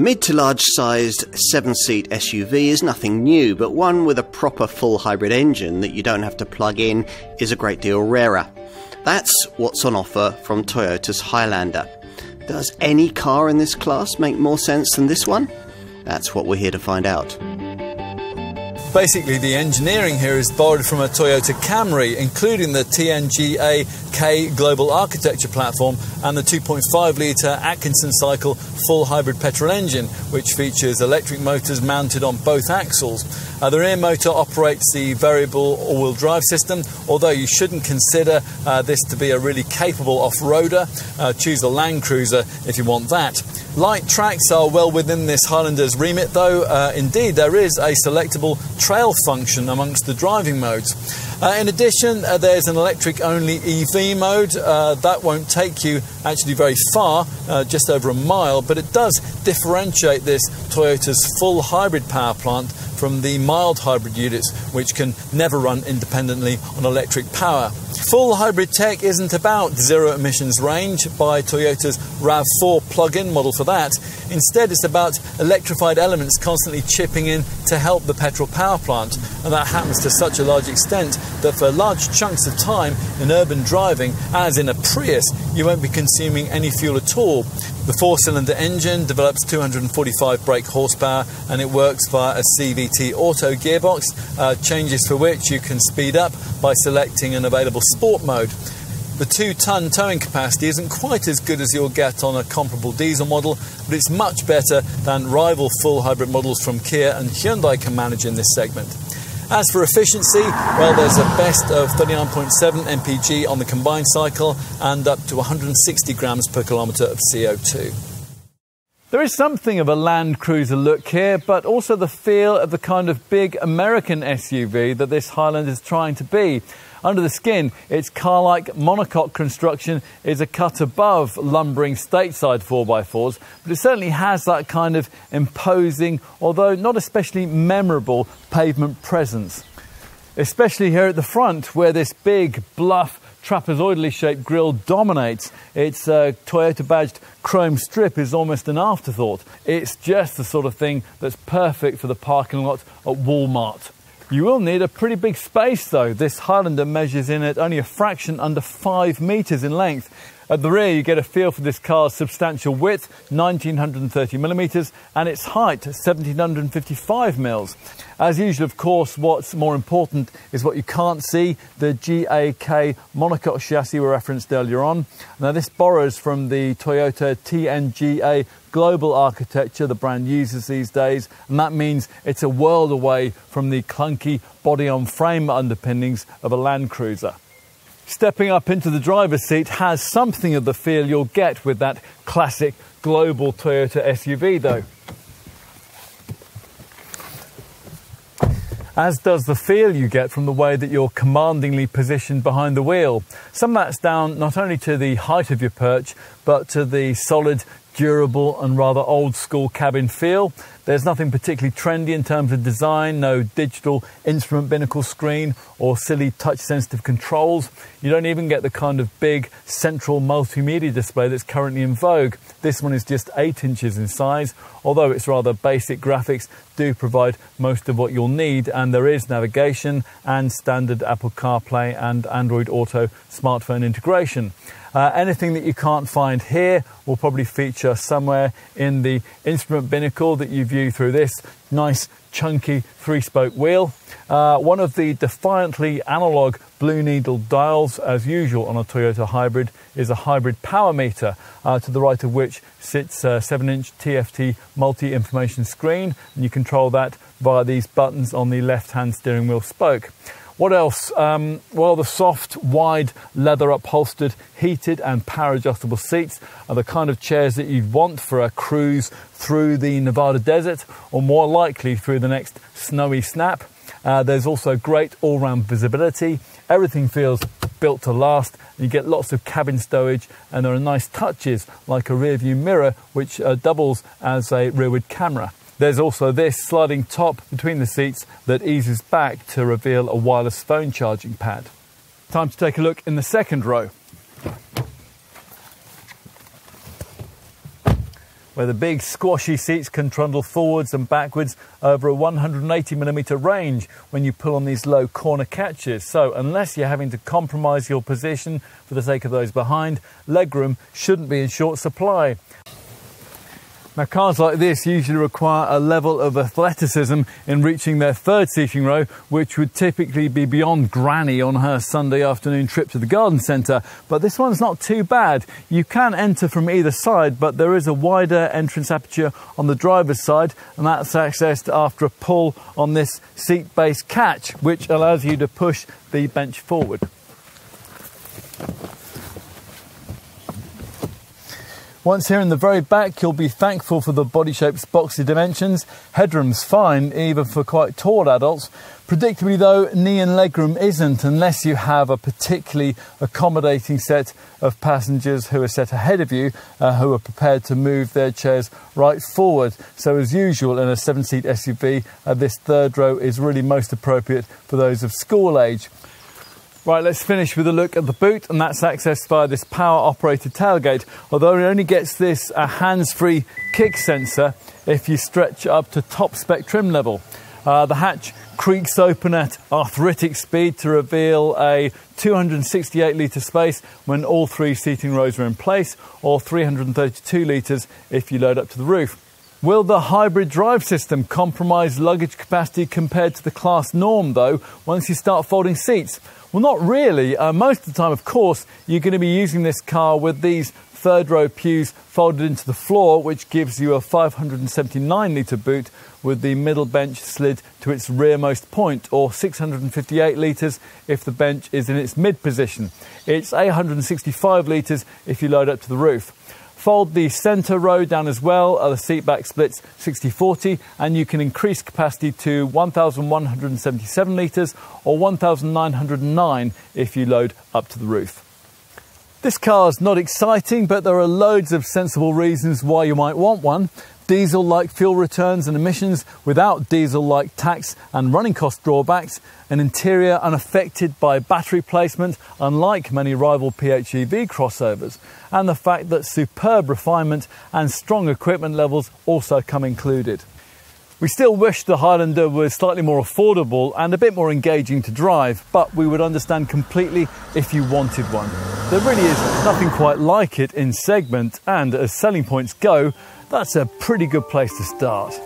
Mid to large sized 7 seat SUV is nothing new, but one with a proper full hybrid engine that you don't have to plug in is a great deal rarer. That's what's on offer from Toyota's Highlander. Does any car in this class make more sense than this one? That's what we're here to find out. Basically, the engineering here is borrowed from a Toyota Camry, including the TNGA K global architecture platform and the 2.5 litre Atkinson cycle full hybrid petrol engine, which features electric motors mounted on both axles. Uh, the rear motor operates the variable all wheel drive system, although you shouldn't consider uh, this to be a really capable off roader. Uh, choose a Land Cruiser if you want that. Light tracks are well within this Highlander's remit, though. Uh, indeed, there is a selectable trail function amongst the driving modes. Uh, in addition, uh, there's an electric only EV mode. Uh, that won't take you actually very far, uh, just over a mile, but it does differentiate this Toyota's full hybrid power plant from the mild hybrid units, which can never run independently on electric power. Full hybrid tech isn't about zero emissions range buy Toyota's RAV4 plug-in model for that. Instead, it's about electrified elements constantly chipping in to help the petrol power plant. And that happens to such a large extent that for large chunks of time in urban driving, as in a Prius, you won't be consuming any fuel at all. The four cylinder engine develops 245 brake horsepower and it works via a CVT auto gearbox, uh, changes for which you can speed up by selecting an available sport mode. The two ton towing capacity isn't quite as good as you'll get on a comparable diesel model, but it's much better than rival full hybrid models from Kia and Hyundai can manage in this segment. As for efficiency, well, there's a best of 39.7 mpg on the combined cycle and up to 160 grams per kilometre of CO2. There is something of a Land Cruiser look here, but also the feel of the kind of big American SUV that this Highland is trying to be. Under the skin, its car-like monocoque construction is a cut above lumbering stateside 4x4s, but it certainly has that kind of imposing, although not especially memorable, pavement presence. Especially here at the front, where this big, bluff, trapezoidally shaped grille dominates. Its uh, Toyota badged chrome strip is almost an afterthought. It's just the sort of thing that's perfect for the parking lot at Walmart. You will need a pretty big space though. This Highlander measures in at only a fraction under 5 metres in length. At the rear, you get a feel for this car's substantial width, 1930 millimetres, and its height, 1755 mils. As usual, of course, what's more important is what you can't see. The GA-K monocoque chassis we referenced earlier on. Now, this borrows from the Toyota TNGA global architecture the brand uses these days, and that means it's a world away from the clunky body on frame underpinnings of a Land Cruiser. Stepping up into the driver's seat has something of the feel you'll get with that classic global Toyota SUV, though. as does the feel you get from the way that you're commandingly positioned behind the wheel. Some of that's down not only to the height of your perch, but to the solid durable and rather old school cabin feel. There's nothing particularly trendy in terms of design, no digital instrument binnacle screen or silly touch sensitive controls. You don't even get the kind of big central multimedia display that's currently in vogue. This one is just 8 inches in size, although its rather basic graphics do provide most of what you'll need, and there is navigation and standard Apple CarPlay and Android Auto smartphone integration. Uh, anything that you can't find here will probably feature somewhere in the instrument binnacle that you view through this nice chunky three spoke wheel. Uh, one of the defiantly analog blue needle dials, as usual on a Toyota hybrid, is a hybrid power meter, uh, to the right of which sits a 7 inch TFT multi information screen, and you control that via these buttons on the left hand steering wheel spoke. What else? Um, well, the soft, wide, leather upholstered, heated, and power adjustable seats are the kind of chairs that you'd want for a cruise through the Nevada desert or more likely through the next snowy snap. Uh, there's also great all round visibility. Everything feels built to last. You get lots of cabin stowage, and there are nice touches like a rear view mirror, which uh, doubles as a rearward camera. There's also this sliding top between the seats that eases back to reveal a wireless phone charging pad. Time to take a look in the second row. where the big squashy seats can trundle forwards and backwards over a 180mm range when you pull on these low corner catches. So unless you're having to compromise your position for the sake of those behind, legroom shouldn't be in short supply. Now, cars like this usually require a level of athleticism in reaching their third seating row, which would typically be beyond Granny on her Sunday afternoon trip to the garden centre. But this one's not too bad. You can enter from either side, but there is a wider entrance aperture on the driver's side, and that's accessed after a pull on this seat base catch, which allows you to push the bench forward. Once here in the very back, you'll be thankful for the body shape's boxy dimensions. Headroom's fine, even for quite tall adults. Predictably though, knee and legroom isn't unless you have a particularly accommodating set of passengers who are set ahead of you, uh, who are prepared to move their chairs right forward. So as usual in a seven-seat SUV, uh, this third row is really most appropriate for those of school age. Right, let's finish with a look at the boot, and that's accessed via this power-operated tailgate, although it only gets this a hands-free kick sensor if you stretch up to top spec trim level. Uh, the hatch creaks open at arthritic speed to reveal a 268 litre space when all three seating rows are in place, or 332 litres if you load up to the roof. Will the hybrid drive system compromise luggage capacity compared to the class norm, though, once you start folding seats? Well, not really. Uh, most of the time, of course, you're going to be using this car with these third row pews folded into the floor, which gives you a 579 litre boot with the middle bench slid to its rearmost point, or 658 litres if the bench is in its mid position. It's 865 litres if you load up to the roof. Fold the centre row down as well, the seat back splits 60-40 and you can increase capacity to 1,177 litres or 1,909 if you load up to the roof. This car's not exciting, but there are loads of sensible reasons why you might want one diesel like fuel returns and emissions without diesel like tax and running cost drawbacks, an interior unaffected by battery placement, unlike many rival PHEV crossovers, and the fact that superb refinement and strong equipment levels also come included. We still wish the Highlander was slightly more affordable and a bit more engaging to drive, but we would understand completely if you wanted one. There really is nothing quite like it in segment, and as selling points go, that's a pretty good place to start.